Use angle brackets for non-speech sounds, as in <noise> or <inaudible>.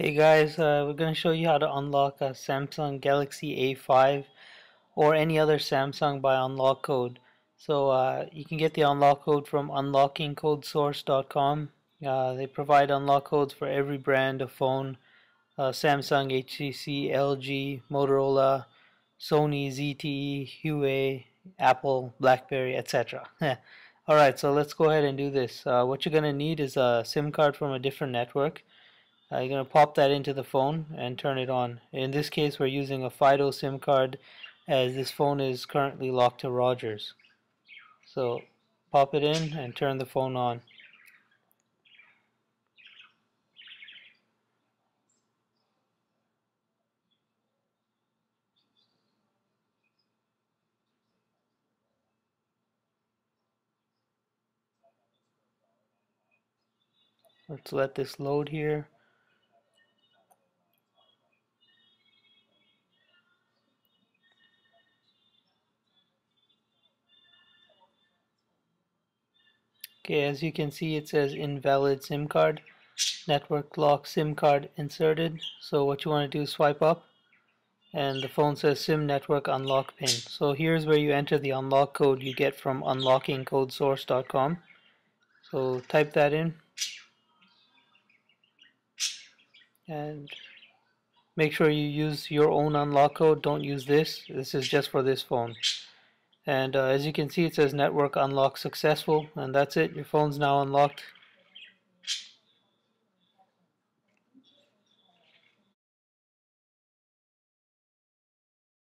Hey guys, uh, we're going to show you how to unlock a Samsung Galaxy A5 or any other Samsung by unlock code. So uh, you can get the unlock code from unlockingcodesource.com. Uh, they provide unlock codes for every brand of phone, uh, Samsung, HTC, LG, Motorola, Sony, ZTE, Huawei, Apple, Blackberry, etc. <laughs> Alright, so let's go ahead and do this. Uh, what you're going to need is a SIM card from a different network. Uh, you're going to pop that into the phone and turn it on. In this case, we're using a Fido SIM card as this phone is currently locked to Rogers. So pop it in and turn the phone on. Let's let this load here. Okay, as you can see it says invalid SIM card, network lock SIM card inserted. So what you want to do is swipe up and the phone says SIM network unlock pin. So here's where you enter the unlock code you get from unlockingcodesource.com. So type that in and make sure you use your own unlock code. Don't use this. This is just for this phone and uh, as you can see it says network unlock successful and that's it. Your phone's now unlocked